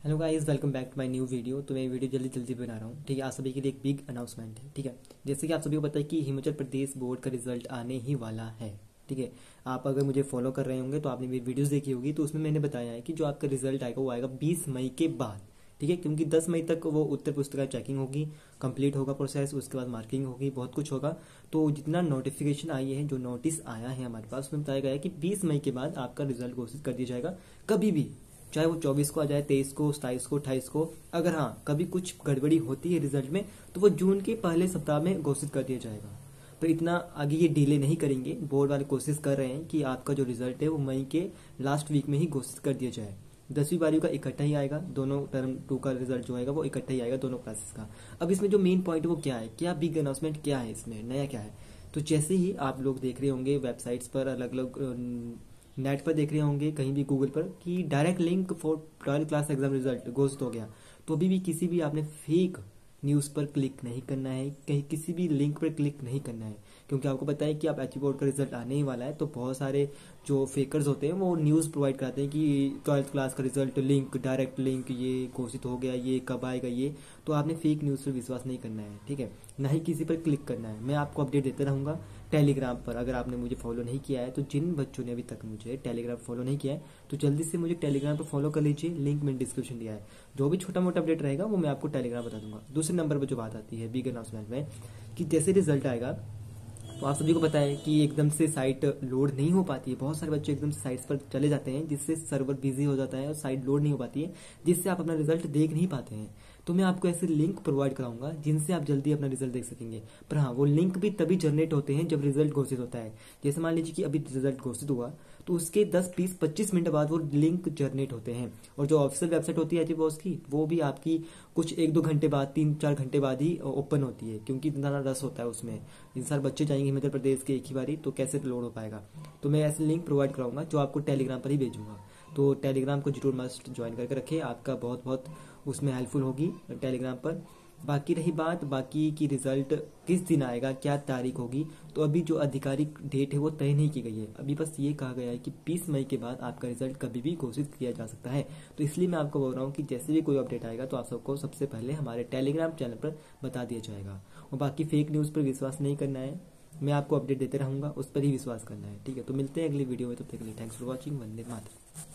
Hello guys welcome back to my new video तो मैं video जल्दी जल्दी बना रहा हूँ। ठीक है, आप सभी के लिए एक बिग अनाउंसमेंट है। ठीक है, जैसे कि आप सभी को पता है कि हिमाचल प्रदेश बोर्ड का रिज़ल्ट आने ही वाला है। ठीक है, आप अगर मुझे फॉलो कर रहे होंगे तो आपने मेरी वीडियोस देखी होगी। तो उसमें मैंने बताया है कि जो आपका रिज़ल्ट आएगा वो आएगा बीस मई के बाद। ठीक है, क्योंकि दस मई तक वो उत्तर पुस्तिका चेकिंग होगी कंप्लीट होगा प्रोसेस उसके बाद मार्किंग होगी, बहुत कुछ होगा। तो जितना नोटिफिकेशन आई है, जो नोटिस आया है हमारे पास, उसमें बताया गया है कि बीस मई के बाद आपका रिज़ल्ट घोषित कर दिया जाएगा। कभी भी। चाहे वो चौबीस को आ जाए, तेईस को सताइस को, अट्ठाईस को, अगर हाँ कभी कुछ गड़बड़ी होती है रिज़ल्ट में तो वो जून के पहले सप्ताह में घोषित कर दिया जाएगा। पर इतना आगे ये डिले नहीं करेंगे। बोर्ड वाले कोशिश कर रहे हैं कि आपका जो रिज़ल्ट है, वो मई के लास्ट वीक में ही घोषित कर दिया जाए। दसवीं बारहवीं का इकट्ठा ही आएगा। दोनों टर्म टू का रिज़ल्ट जो आएगा, वो इकट्ठा ही आएगा दोनों क्लासेस का। अब इसमें जो मेन पॉइंट वो क्या है? क्या बिग अनाउंसमेंट क्या है इसमें? नया क्या है? तो जैसे ही आप लोग देख रहे होंगे वेबसाइट्स पर अलग अलग नेट पर देख रहे होंगे, कहीं भी गूगल पर, कि direct link for twelfth class exam result घोषित हो गया। तो अभी भी किसी भी आपने फेक न्यूज़ पर क्लिक नहीं करना है, कहीं किसी भी लिंक पर क्लिक नहीं करना है। क्योंकि आपको पता है कि आप एच बोर्ड का रिज़ल्ट आने ही वाला है तो बहुत सारे जो फेकर्स होते हैं, वो न्यूज़ प्रोवाइड कराते हैं कि ट्वेल्थ क्लास का रिज़ल्ट लिंक डायरेक्ट लिंक ये घोषित हो गया, ये कब आएगा, ये। तो आपने फेक न्यूज़ पर विश्वास नहीं करना है, ठीक है? ना ही किसी पर क्लिक करना है। मैं आपको अपडेट देता रहूँगा। टेलीग्राम पर अगर आपने मुझे फॉलो नहीं किया है तो जिन बच्चों ने अभी तक मुझे टेलीग्राम फॉलो नहीं किया है तो जल्दी से मुझे टेलीग्राम पर फॉलो कर लीजिए, लिंक मैंने डिस्क्रिप्शन दिया है। जो भी छोटा मोटा अपडेट रहेगा, वो मैं आपको टेलीग्राम बता दूँगा। दूसरे नंबर पर जो बात आती है बिग अनाउंसमेंट में, कि जैसे रिज़ल्ट आएगा तो आप सभी को पता है कि एकदम से साइट लोड नहीं हो पाती है। बहुत सारे बच्चे एकदम से साइट्स पर चले जाते हैं, जिससे सर्वर बिज़ी हो जाता है और साइट लोड नहीं हो पाती है, जिससे आप अपना रिज़ल्ट देख नहीं पाते हैं। तो मैं आपको ऐसे लिंक प्रोवाइड कराऊँगा, जिनसे आप जल्दी अपना रिज़ल्ट देख सकेंगे। पर हाँ वो लिंक भी तभी जनरेट होते हैं जब रिज़ल्ट घोषित होता है। जैसे मान लीजिए कि अभी रिज़ल्ट घोषित हुआ तो उसके 10 बीस 25 मिनट बाद वो लिंक जनरेट होते हैं। और जो ऑफिशियल वेबसाइट होती है बॉस की, वो भी आपकी कुछ एक, दो घंटे बाद, तीन, चार घंटे बाद ही ओपन होती है, क्योंकि इतना रस होता है उसमें। इन सारे बच्चे जाएँगे हिमाचल प्रदेश के एक ही बारी तो कैसे लोड हो पाएगा? तो मैं ऐसे लिंक प्रोवाइड कराऊँगा, जो आपको टेलीग्राम पर ही भेजूँगा। तो टेलीग्राम को ज़रूर मस्ट ज्वाइन करके रखें। आपका बहुत बहुत उसमें हेल्पफुल होगी टेलीग्राम पर। बाकी रही बात, बाकी की रिज़ल्ट किस दिन आएगा, क्या तारीख होगी तो अभी जो आधिकारिक डेट है वो तय नहीं की गई है। अभी बस ये कहा गया है कि 20 मई के बाद आपका रिज़ल्ट कभी भी घोषित किया जा सकता है। तो इसलिए मैं आपको बोल रहा हूँ कि जैसे भी कोई अपडेट आएगा तो आप सबको सबसे पहले हमारे टेलीग्राम चैनल पर बता दिया जाएगा। और बाकी फेक न्यूज़ पर विश्वास नहीं करना है। मैं आपको अपडेट देते रहूँगा, उस पर ही विश्वास करना है। ठीक है तो मिलते हैं अगली वीडियो में। तब तक के लिए thanks for watching Vande Mataram.